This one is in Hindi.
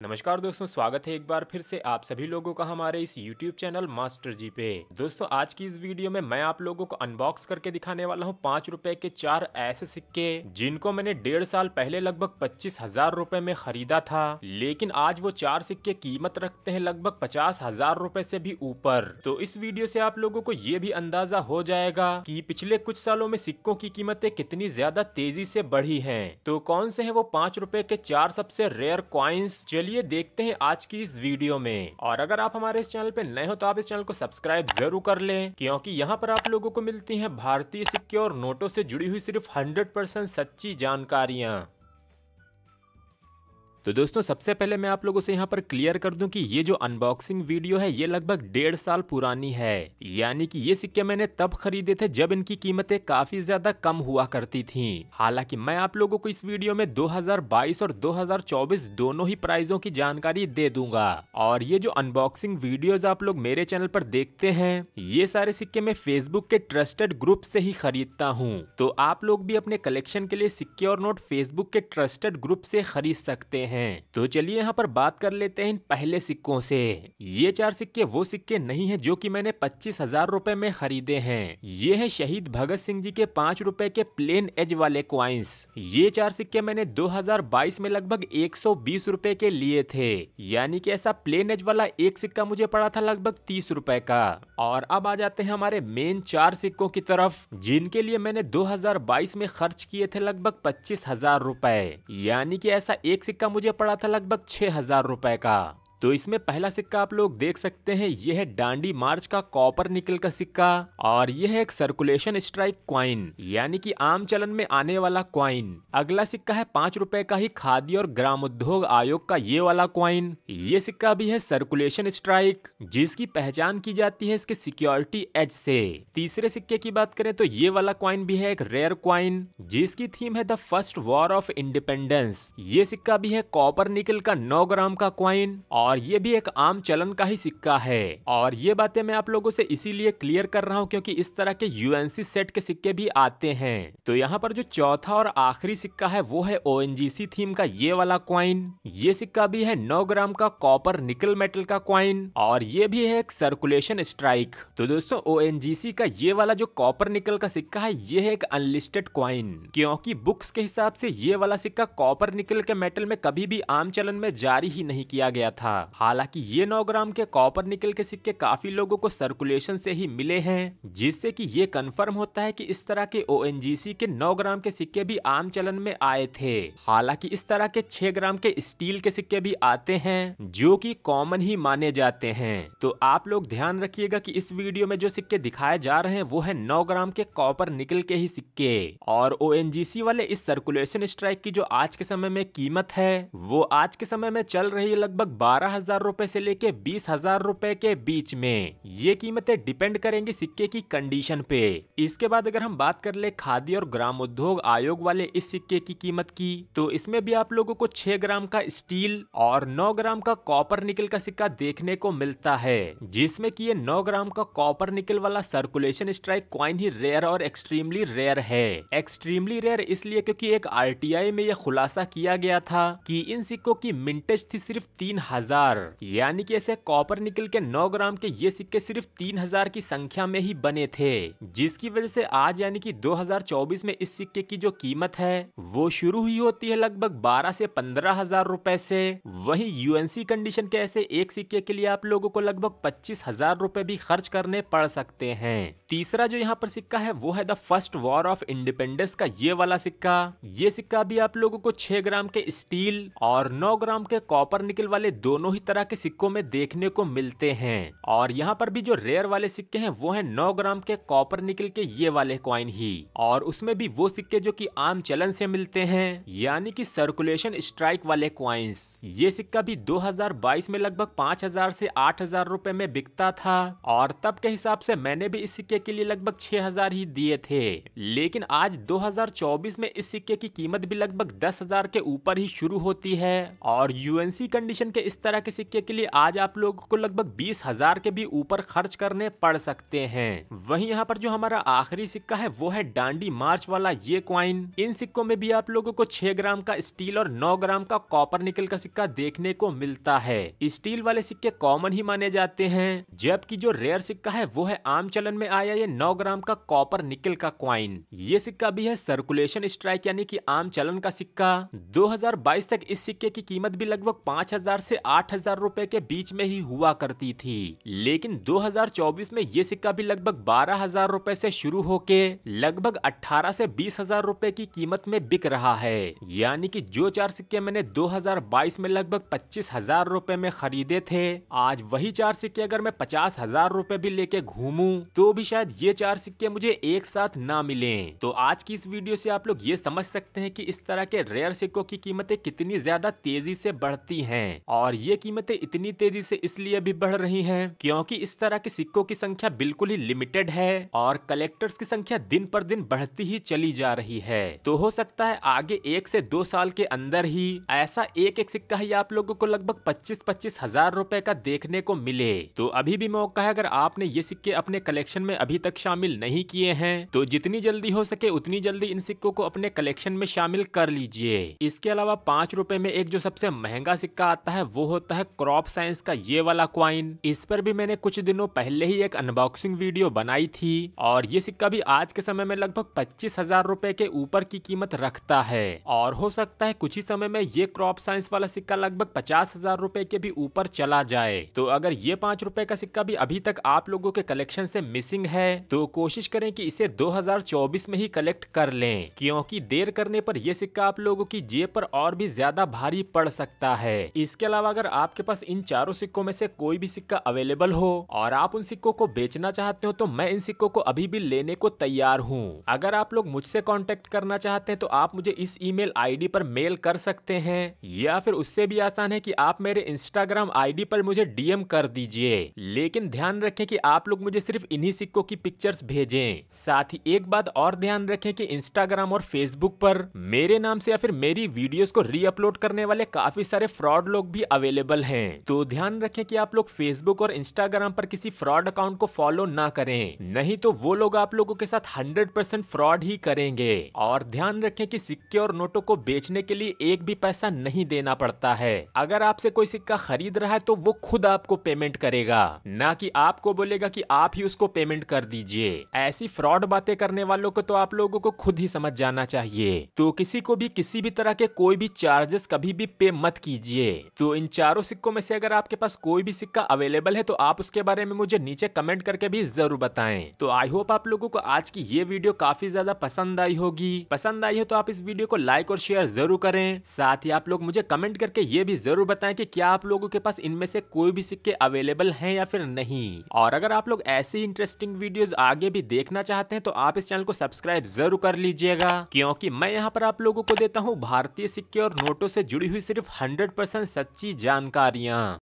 नमस्कार दोस्तों, स्वागत है एक बार फिर से आप सभी लोगों का हमारे इस YouTube चैनल मास्टर जी पे। दोस्तों, आज की इस वीडियो में मैं आप लोगों को अनबॉक्स करके दिखाने वाला हूँ पाँच रुपए के चार ऐसे सिक्के, जिनको मैंने डेढ़ साल पहले लगभग पच्चीस हज़ार रूपए में खरीदा था। लेकिन आज वो चार सिक्के कीमत रखते हैं लगभग पचास हज़ार रूपए से भी ऊपर। तो इस वीडियो से आप लोगों को ये भी अंदाज़ा हो जाएगा की पिछले कुछ सालों में सिक्कों की कीमतें कितनी ज़्यादा तेज़ी से बढ़ी है। तो कौन से है वो पाँच के चार सबसे रेयर क्वाइंस चलिए चलिए देखते हैं आज की इस वीडियो में। और अगर आप हमारे इस चैनल पे नए हो तो आप इस चैनल को सब्सक्राइब ज़रूर कर लें, क्योंकि यहाँ पर आप लोगों को मिलती हैं भारतीय सिक्के और नोटों से जुड़ी हुई सिर्फ़ 100 परसेंट सच्ची जानकारियाँ। तो दोस्तों, सबसे पहले मैं आप लोगों से यहाँ पर क्लियर कर दूँ कि ये जो अनबॉक्सिंग वीडियो है, ये लगभग डेढ़ साल पुरानी है। यानी कि ये सिक्के मैंने तब खरीदे थे जब इनकी कीमतें काफ़ी ज़्यादा कम हुआ करती थी। हालाँकि मैं आप लोगों को इस वीडियो में 2022 और 2024 दोनों ही प्राइजों की जानकारी दे दूँगा। और ये जो अनबॉक्सिंग वीडियो आप लोग मेरे चैनल पर देखते हैं, ये सारे सिक्के मैं फेसबुक के ट्रस्टेड ग्रुप से ही खरीदता हूँ। तो आप लोग भी अपने कलेक्शन के लिए सिक्के और नोट फेसबुक के ट्रस्टेड ग्रुप से खरीद सकते हैं हैं। तो चलिए यहाँ पर बात कर लेते हैं इन पहले सिक्कों से। ये चार सिक्के वो सिक्के नहीं है जो कि मैंने पच्चीस हज़ार रूपए में खरीदे हैं। ये है शहीद भगत सिंह जी के पाँच रूपए के प्लेन एज वाले क्वाइंस ये चार सिक्के मैंने 2022 में लगभग एक सौ रूपए के लिए थे। यानी कि ऐसा प्लेन एज वाला एक सिक्का मुझे पड़ा था लगभग तीस रूपए का। और अब आ जाते हैं हमारे मेन चार सिक्कों की तरफ़, जिनके लिए मैंने 2022 में खर्च किए थे लगभग पच्चीस हज़ार रूपए। यानी कि ऐसा एक सिक्का मुझे पड़ा था लगभग छह हज़ार रुपए का। तो इसमें पहला सिक्का आप लोग देख सकते हैं, यह है डांडी मार्च का कॉपर निकल का सिक्का और यह है एक सर्कुलेशन स्ट्राइक क्वाइन, यानी कि आम चलन में आने वाला क्वाइन। अगला सिक्का है पाँच रुपए का ही खादी और ग्राम उद्योग आयोग का ये वाला क्वाइन। ये सिक्का भी है सर्कुलेशन स्ट्राइक, जिसकी पहचान की जाती है इसके सिक्योरिटी एज से। तीसरे सिक्के की बात करें तो ये वाला क्वाइन भी है एक रेयर क्वाइन, जिसकी थीम है the first war of independence. ये सिक्का भी है कॉपर निकल का नौ ग्राम का क्वाइन और और ये भी एक आम चलन का ही सिक्का है। और ये बातें मैं आप लोगों से इसीलिए क्लियर कर रहा हूँ क्योंकि इस तरह के यूएनसी सेट के सिक्के भी आते हैं। तो यहाँ पर जो चौथा और आखिरी सिक्का है, वो है ओएनजीसी थीम का ये वाला क्वाइन ये सिक्का भी है नौ ग्राम का कॉपर निकल मेटल का क्वाइन और ये भी है एक सर्कुलेशन स्ट्राइक तो दोस्तों ओएनजीसी का ये वाला जो कॉपर निकल का सिक्का है, ये है एक अनलिस्टेड क्वाइन क्योंकि बुक्स के हिसाब से ये वाला सिक्का कॉपर निकल के मेटल में कभी भी आम चलन में जारी ही नहीं किया गया था। हालाँकि ये नौ ग्राम के कॉपर निकल के सिक्के काफ़ी लोगों को सर्कुलेशन से ही मिले हैं, जिससे कि ये कंफर्म होता है कि इस तरह के ओएनजीसी के नौ ग्राम के सिक्के भी आम चलन में आए थे। हालाँकि इस तरह के छह ग्राम के स्टील के सिक्के भी आते हैं, जो कि कॉमन ही माने जाते हैं। तो आप लोग ध्यान रखिएगा कि इस वीडियो में जो सिक्के दिखाए जा रहे हैं, वो है नौ ग्राम के कॉपर निकल के ही सिक्के। और ओएनजीसी वाले इस सर्कुलेशन स्ट्राइक की जो आज के समय में कीमत है, वो आज के समय में चल रही है लगभग बारह पंद्रह हज़ार रूपए से लेके बीस हज़ार रूपए के बीच में। ये कीमतें डिपेंड करेंगी सिक्के की कंडीशन पे। इसके बाद अगर हम बात कर ले खादी और ग्राम उद्योग आयोग वाले इस सिक्के की कीमत की तो इसमें भी आप लोगों को छह ग्राम का स्टील और नौ ग्राम का कॉपर निकल का सिक्का देखने को मिलता है, जिसमें की ये नौ ग्राम का कॉपर निकल वाला सर्कुलेशन स्ट्राइक क्वाइन ही रेयर और एक्सट्रीमली रेयर है। एक्सट्रीमली रेयर इसलिए क्योंकि एक आरटीआई में यह खुलासा किया गया था कि इन सिक्कों की मिंटेज थी सिर्फ़ तीन हज़ार हज़ार यानी कि ऐसे कॉपर निकल के नौ ग्राम के ये सिक्के सिर्फ़ तीन हज़ार की संख्या में ही बने थे, जिसकी वजह से आज यानी कि 2024 में इस सिक्के की जो कीमत है, वो शुरू हुई होती है लगभग 12 से पंद्रह हज़ार रूपए से। वही यूएनसी कंडीशन के ऐसे एक सिक्के के लिए आप लोगों को लगभग पच्चीस हज़ार रूपए भी खर्च करने पड़ सकते हैं। तीसरा जो यहाँ पर सिक्का है, वो है the first war of independence का ये वाला सिक्का। ये सिक्का भी आप लोगों को छह ग्राम के स्टील और नौ ग्राम के कॉपर निकल वाले दोनों दोनों ही तरह के सिक्कों में देखने को मिलते हैं। और यहाँ पर भी जो रेयर वाले सिक्के हैं, वो है नौ ग्राम के कॉपर निकल के ये वाले क्वाइन ही। और उसमें भी वो सिक्के जो कि आम चलन से मिलते हैं, यानी कि सर्कुलेशन स्ट्राइक वाले क्वाइंस ये सिक्का भी 2022 में लगभग 5000 से 8000 रुपए में बिकता था, और तब के हिसाब से मैंने भी इस सिक्के के लिए लगभग 6000 ही दिए थे। लेकिन आज 2024 में इस सिक्के की कीमत भी लगभग 10000 के ऊपर ही शुरू होती है, और यूएनसी कंडीशन के इस तरह तरह के सिक्के के लिए आज आप लोगों को लगभग बीस हज़ार के भी ऊपर खर्च करने पड़ सकते हैं। वहीं यहाँ पर जो हमारा आखिरी सिक्का है, वो है डांडी मार्च वाला ये क्वाइन। इन सिक्कों में भी आप लोगों को छह ग्राम का स्टील और नौ ग्राम का कॉपर निकल का सिक्का देखने को मिलता है। स्टील वाले सिक्के कॉमन ही माने जाते हैं, जबकि जो रेयर सिक्का है, वो है आम चलन में आया ये नौ ग्राम का कॉपर निकल का क्वाइन। ये सिक्का भी है सर्कुलेशन स्ट्राइक, यानी कि आम चलन का सिक्का। 2022 तक इस सिक्के की कीमत भी लगभग पाँच हज़ार से आठ हज़ार रूपए के बीच में ही हुआ करती थी। लेकिन 2024 में ये सिक्का भी लगभग बारह हज़ार रूपए से शुरू होके लगभग अठारह से बीस हज़ार रूपए की कीमत में बिक रहा है। यानी कि जो चार सिक्के मैंने 2022 में लगभग पच्चीस हज़ार रूपए में खरीदे थे, आज वही चार सिक्के अगर मैं पचास हज़ार रूपए भी लेके घूमू तो भी शायद ये चार सिक्के मुझे एक साथ ना मिले। तो आज की इस वीडियो से आप लोग ये समझ सकते हैं कि इस तरह के रेयर सिक्कों की कीमतें कितनी ज़्यादा तेज़ी से बढ़ती हैं। और ये कीमतें इतनी तेज़ी से इसलिए भी बढ़ रही हैं क्योंकि इस तरह के सिक्कों की संख्या बिल्कुल ही लिमिटेड है और कलेक्टर्स की संख्या दिन पर दिन बढ़ती ही चली जा रही है। तो हो सकता है आगे एक से दो साल के अंदर ही ऐसा एक एक सिक्का ही आप लोगों को लगभग पच्चीस पच्चीस हज़ार रूपए का देखने को मिले। तो अभी भी मौका है अगर आपने ये सिक्के अपने कलेक्शन में अभी तक शामिल नहीं किए हैं तो जितनी जल्दी हो सके उतनी जल्दी इन सिक्कों को अपने कलेक्शन में शामिल कर लीजिए। इसके अलावा पाँच रूपए में एक जो सबसे महँगा सिक्का आता है, वो होता है क्रॉप साइंस का ये वाला क्वाइन। इस पर भी मैंने कुछ दिनों पहले ही एक अनबॉक्सिंग वीडियो बनाई थी और ये सिक्का भी आज के समय में लगभग पच्चीस हज़ार रूपए के ऊपर की कीमत रखता है। और हो सकता है कुछ ही समय में ये क्रॉप साइंस वाला सिक्का लगभग पचास हज़ार रूपए के भी ऊपर चला जाए। तो अगर ये पाँच रूपए का सिक्का भी अभी तक आप लोगों के कलेक्शन से मिसिंग है तो कोशिश करें कि इसे 2024 में ही कलेक्ट कर लें, क्योंकि देर करने पर यह सिक्का आप लोगों की जेब पर और भी ज़्यादा भारी पड़ सकता है। इसके अलावा अगर आपके पास इन चारों सिक्कों में से कोई भी सिक्का अवेलेबल हो और आप उन सिक्कों को बेचना चाहते हो तो मैं इन सिक्कों को अभी भी लेने को तैयार हूँ। अगर आप लोग मुझसे कॉन्टेक्ट करना चाहते हैं तो आप मुझे इस ईमेल आईडी पर मेल कर सकते हैं, या फिर उससे भी आसान है कि आप मेरे इंस्टाग्राम आईडी पर मुझे डीएम कर दीजिए। लेकिन ध्यान रखें कि आप लोग मुझे सिर्फ़ इन्हीं सिक्कों की पिक्चर्स भेजें। साथ ही एक बात और ध्यान रखें कि इंस्टाग्राम और फेसबुक पर मेरे नाम से या फिर मेरी वीडियोस को रीअपलोड करने वाले काफ़ी सारे फ्रॉड लोग भी अवेलेबल हैं। तो ध्यान रखें कि आप लोग फेसबुक और इंस्टाग्राम पर किसी फ्रॉड अकाउंट को फॉलो ना करें। नहीं तो वो लोग आप लोगों के साथ हंड्रेड परसेंट फ्रॉड ही करेंगे। और ध्यान रखें कि सिक्के और नोटों को बेचने के लिए एक भी पैसा नहीं देना पड़ता है। अगर आपसे कोई सिक्का खरीद रहा है तो वो खुद आपको पेमेंट करेगा। ना कि आपको बोलेगा कि आप ही उसको पेमेंट कर दीजिए। ऐसी फ्रॉड बातें करने वालों को तो आप लोगों को खुद ही समझ जाना चाहिए। तो किसी को भी, किसी भी तरह के कोई भी चार्जेस कभी भी पे मत कीजिए। तो इन चारों सिक्कों में से अगर आपके पास कोई भी सिक्का अवेलेबल है तो आप उसके बारे में मुझे नीचे कमेंट करके भी ज़रूर बताएँ। तो आई होप आप लोगों को आज की ये वीडियो काफ़ी ज़्यादा पसंद आई होगी। पसंद आई हो तो आप इस वीडियो को लाइक और शेयर ज़रूर करें। साथ ही आप लोग मुझे कमेंट करके ये भी ज़रूर बताएँ कि क्या आप लोगों के पास इनमें से कोई भी सिक्के अवेलेबल हैं या फिर नहीं। और अगर आप लोग ऐसी इंटरेस्टिंग वीडियोस आगे भी देखना चाहते हैं तो आप इस चैनल को सब्सक्राइब ज़रूर कर लीजिएगा। क्योंकि मैं यहाँ पर आप लोगों को देता हूँ भारतीय सिक्के और नोटों से जुड़ी हुई सिर्फ़ हंड्रेड सच्ची जानकारियाँ।